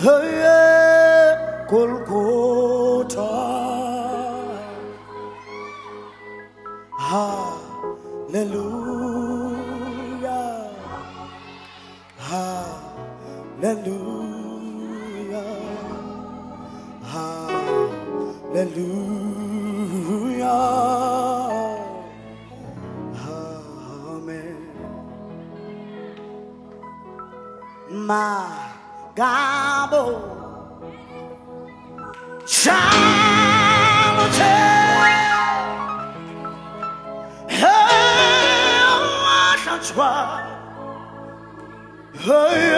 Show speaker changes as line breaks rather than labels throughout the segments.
Hallelujah. Hallelujah. Hallelujah. Amen. Ma gobble. Hey,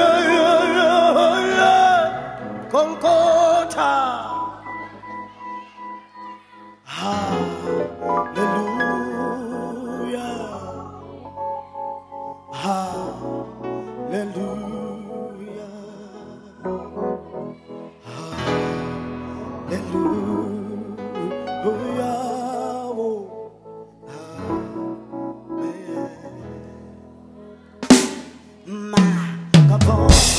My, come on.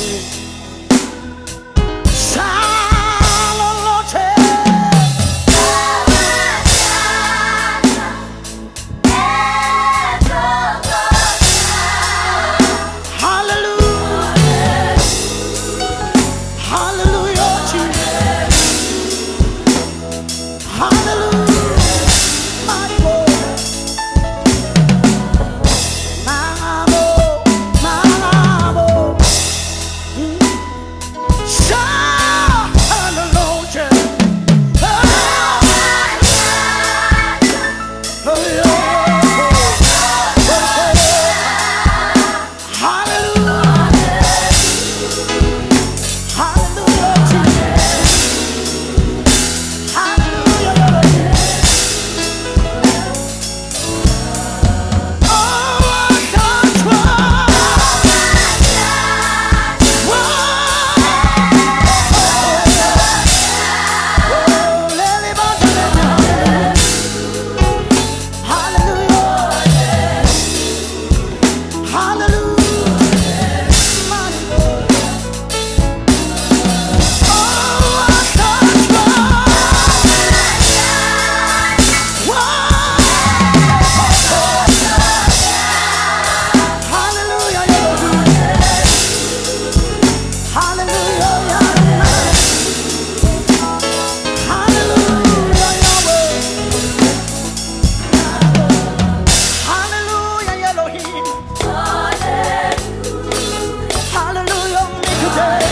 day.